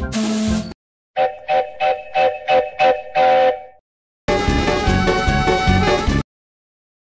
Bye.